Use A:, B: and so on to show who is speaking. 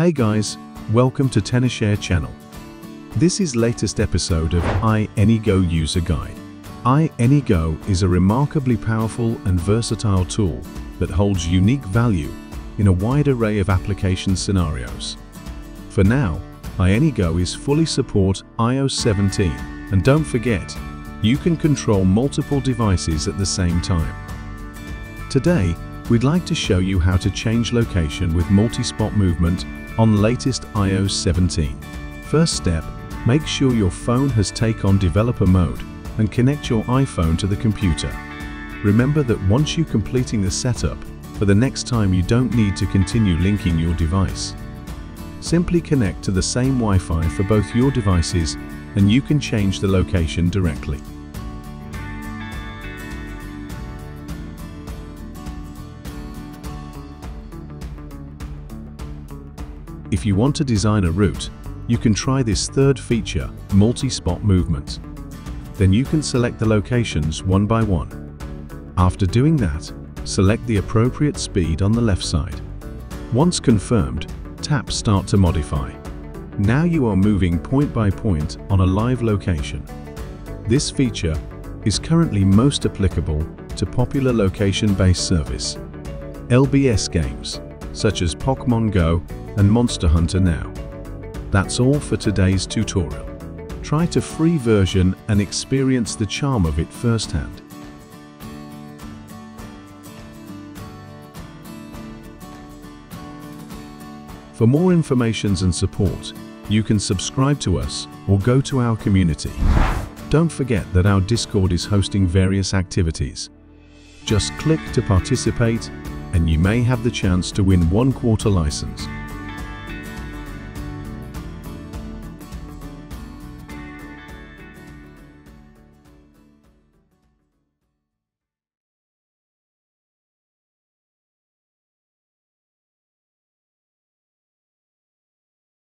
A: Hey guys, welcome to Tenorshare channel. This is latest episode of iAnyGo User Guide. iAnyGo is a remarkably powerful and versatile tool that holds unique value in a wide array of application scenarios. For now, iAnyGo is fully support iOS 17 and don't forget, you can control multiple devices at the same time. Today, we'd like to show you how to change location with multi-spot movement on latest iOS 17. First step, make sure your phone has take on developer mode and connect your iPhone to the computer. Remember that once you're completing the setup, for the next time you don't need to continue linking your device. Simply connect to the same Wi-Fi for both your devices and you can change the location directly. If you want to design a route, you can try this third feature, multi-spot movement. Then you can select the locations one by one. After doing that, select the appropriate speed on the left side. Once confirmed, tap Start to modify. Now you are moving point by point on a live location. This feature is currently most applicable to popular location-based service, LBS games, such as Pokemon Go and Monster Hunter Now. That's all for today's tutorial. Try to free version and experience the charm of it firsthand. For more informations and support, you can subscribe to us or go to our community. Don't forget that our Discord is hosting various activities. Just click to participate and you may have the chance to win one quarter license.